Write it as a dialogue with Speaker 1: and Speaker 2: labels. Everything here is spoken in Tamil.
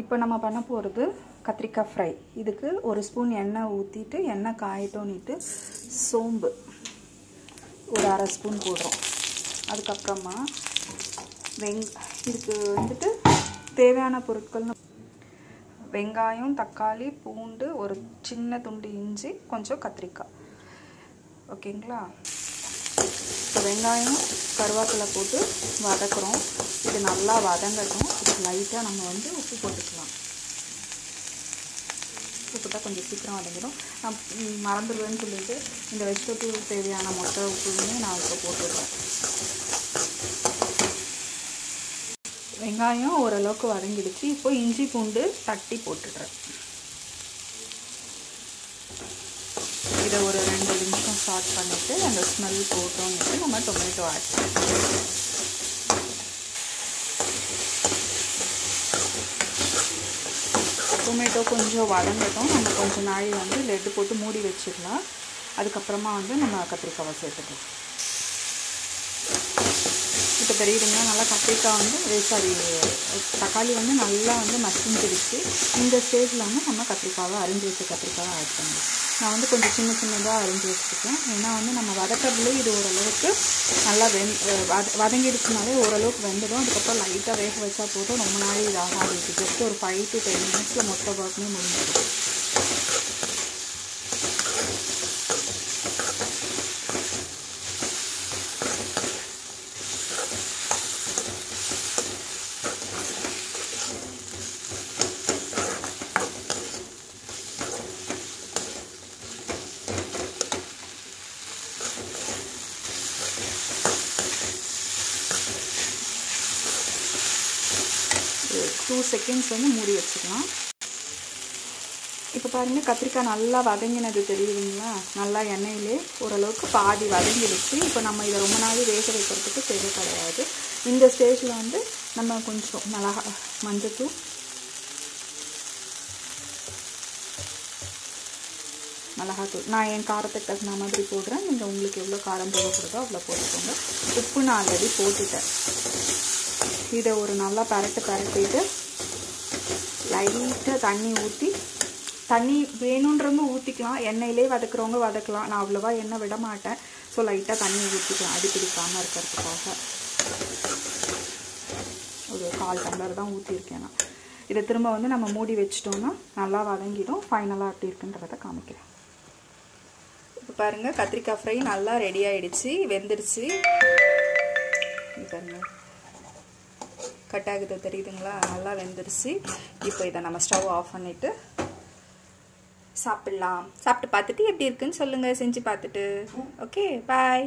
Speaker 1: இப்போ நம்ம பண்ண போகிறது கத்திரிக்காய் ஃப்ரை. இதுக்கு ஒரு ஸ்பூன் எண்ணெய் ஊற்றிட்டு எண்ணெய் காயட்டோன்னிட்டு சோம்பு. ஒரு அரை ஸ்பூன் போடுறோம். அதுக்கப்புறமா வெங் இதுக்கு வந்துட்டு தேவையான பொருட்கள்னு வெங்காயம் தக்காளி பூண்டு ஒரு சின்ன துண்டு இஞ்சி கொஞ்சம் கத்திரிக்காய். ஓகேங்களா? இப்போ வெங்காயம் கருவேப்பிலை போட்டு வதக்குறோம். இது நல்லா வதங்கட்டும். இது லைட்டாக நம்ம வந்து உப்பு போட்டுக்கலாம். உப்பு போட்டால் கொஞ்சம் சீக்கிரம் வதங்கிடும். நான் மறந்துடுவேன்னு சொல்லிட்டு இந்த வெஜிடபிள் தேவையான மொத்த உப்புமே நான் இப்போ போட்டுடுறேன். வெங்காயம் ஓரளவுக்கு வதங்கிடுச்சு. இப்போ இஞ்சி பூண்டு தட்டி போட்டுடுறேன். இதை ஒரு ரெண்டு நிமிஷம் ஸ்டார்ட் பண்ணிவிட்டு அந்த ஸ்மெல் போட்டோன்னுட்டு நம்ம டொமேட்டோ ஆட் பண்ணிக்கலாம் டொமேட்டோ கொஞ்சம் வதங்கட்டும். நம்ம கொஞ்சம் நாய் வந்து லெட்டு போட்டு மூடி வச்சிடலாம். அதுக்கப்புறமா வந்து நம்ம கத்திரிக்காவை சேர்த்துக்கலாம். இப்போ தெரியுதுங்களா நல்லா கத்திரிக்காய் வந்து eh, சாரி தக்காளி வந்து நல்லா வந்து மசிஞ்சிருச்சு. இந்த ஸ்டேஜில் வந்து நம்ம கத்திரிக்காவை அரிஞ்சு வச்ச கத்திரிக்காவை ஆட் பண்ணலாம். நான் வந்து கொஞ்சம் சின்ன சின்னதாக அரிஞ்சு வச்சுருக்கேன். ஏன்னா வந்து நம்ம வதக்கிறதுலேயே இது ஓரளவுக்கு நல்லா வெந் வத வதங்கிடுச்சுனாலே ஓரளவுக்கு வெந்துடும். அதுக்கப்புறம் லைட்டாக வேக வச்சா போதும். ரொம்ப நாள் இது ஆகாது ஜஸ்ட் ஒரு ஃபைவ் டு டென் மினிட்ஸில் மொத்த ஒர்க்குமே முடிஞ்சிடும். டூ செகண்ட்ஸ் வந்து மூடி வச்சுக்கலாம். இப்போ பாருங்கள் கத்திரிக்காய் நல்லா வதங்கினது தெரியுதுங்களா? நல்லா எண்ணெயிலே ஓரளவுக்கு பாதி வதங்கிடுச்சு. இப்போ நம்ம இதை ரொம்ப நாள் வேக வைக்கிறதுக்கு தேவை கிடையாது. இந்த ஸ்டேஜில் வந்து நம்ம கொஞ்சம் மிளகா மஞ்சத்தூள் மிளகாத்தூள் நான் என் காரத்துக்கு தகுந்த மாதிரி போடுறேன். நீங்கள் உங்களுக்கு எவ்வளோ காரம் தேவைப்படுதோ அவ்வளோ போட்டுக்கோங்க. உப்பு நான் ஆல்ரெடி போட்டுட்டேன். இதை ஒரு நல்லா பரட்டு பரட்டிட்டு லைட்டாக தண்ணி ஊற்றி தண்ணி வேணுன்றவங்க ஊற்றிக்கலாம் எண்ணெயிலே வதக்குறவங்க வதக்கலாம். நான் அவ்வளோவா எண்ணெய் விட மாட்டேன். ஸோ லைட்டாக தண்ணி ஊற்றிக்கலாம் அடி பிடிக்காமல் இருக்கிறதுக்காக. ஒரு கால் டம்ளர் தான் ஊற்றிருக்கேன் நான். இதை திரும்ப வந்து நம்ம மூடி வச்சிட்டோம்னா நல்லா வதங்கிடும். ஃபைனலாக அப்படி இருக்குன்றதை காமிக்கிறேன். இப்போ பாருங்கள் கத்திரிக்காய் ஃப்ரை நல்லா ரெடி ஆகிடுச்சு வெந்துருச்சு. பாருங்கள் கட் ஆகுது தெரியுதுங்களா? நல்லா வெந்துருச்சு. இப்போ இதை நம்ம ஸ்டவ் ஆஃப் பண்ணிவிட்டு சாப்பிட்லாம். சாப்பிட்டு பார்த்துட்டு எப்படி இருக்குன்னு சொல்லுங்கள் செஞ்சு பார்த்துட்டு. Okay bye.